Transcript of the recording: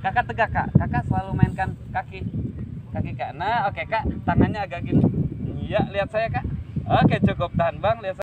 kakak tegak kak. Kakak selalu mainkan kaki. Kaki kak nah oke kak. Tangannya agak gini. Iya lihat saya kak. Oke cukup. Tahan bang. Lihat saya.